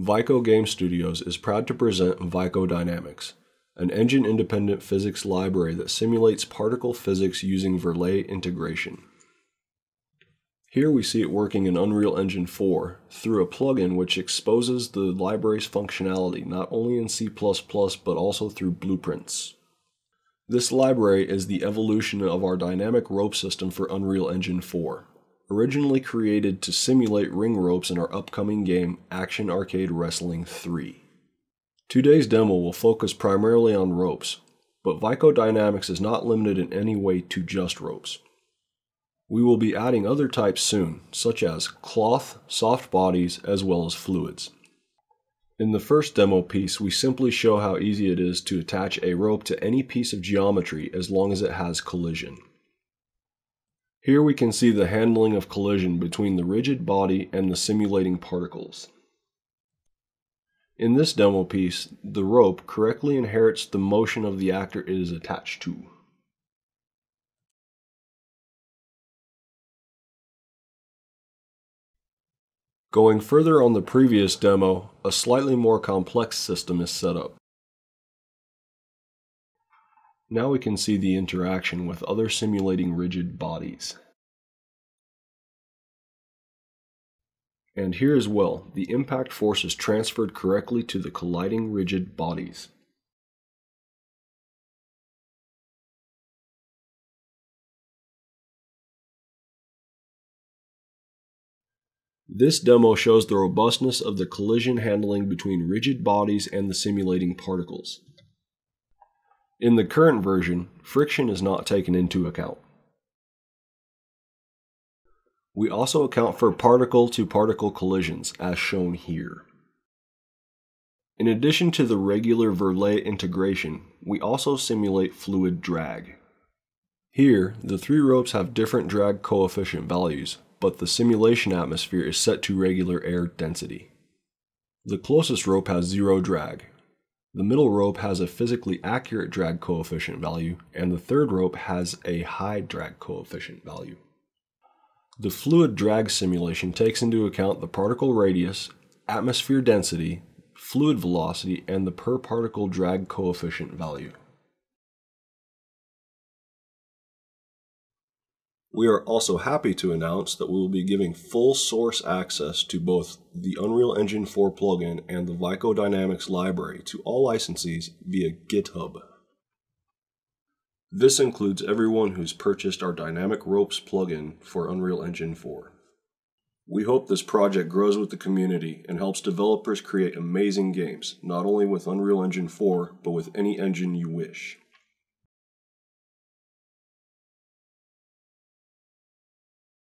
Vico Game Studios is proud to present Vico Dynamics, an engine independent physics library that simulates particle physics using Verlet integration. Here we see it working in Unreal Engine 4 through a plugin which exposes the library's functionality not only in C++ but also through blueprints. This library is the evolution of our dynamic rope system for Unreal Engine 4 originally created to simulate ring ropes in our upcoming game Action Arcade Wrestling 3. Today's demo will focus primarily on ropes, but Vico Dynamics is not limited in any way to just ropes. We will be adding other types soon, such as cloth, soft bodies, as well as fluids. In the first demo piece, we simply show how easy it is to attach a rope to any piece of geometry as long as it has collision. Here we can see the handling of collision between the rigid body and the simulating particles. In this demo piece, the rope correctly inherits the motion of the actor it is attached to. Going further on the previous demo, a slightly more complex system is set up. Now we can see the interaction with other simulating rigid bodies. And here as well, the impact force is transferred correctly to the colliding rigid bodies. This demo shows the robustness of the collision handling between rigid bodies and the simulating particles. In the current version, friction is not taken into account. We also account for particle-to-particle collisions, as shown here. In addition to the regular Verlet integration, we also simulate fluid drag. Here, the three ropes have different drag coefficient values, but the simulation atmosphere is set to regular air density. The closest rope has zero drag, the middle rope has a physically accurate drag coefficient value, and the third rope has a high drag coefficient value. The fluid drag simulation takes into account the particle radius, atmosphere density, fluid velocity, and the per particle drag coefficient value. We are also happy to announce that we will be giving full source access to both the Unreal Engine 4 plugin and the Vico Dynamics library to all licensees via GitHub. This includes everyone who's purchased our Dynamic Ropes plugin for Unreal Engine 4. We hope this project grows with the community and helps developers create amazing games, not only with Unreal Engine 4, but with any engine you wish.